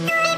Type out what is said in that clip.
Yeah.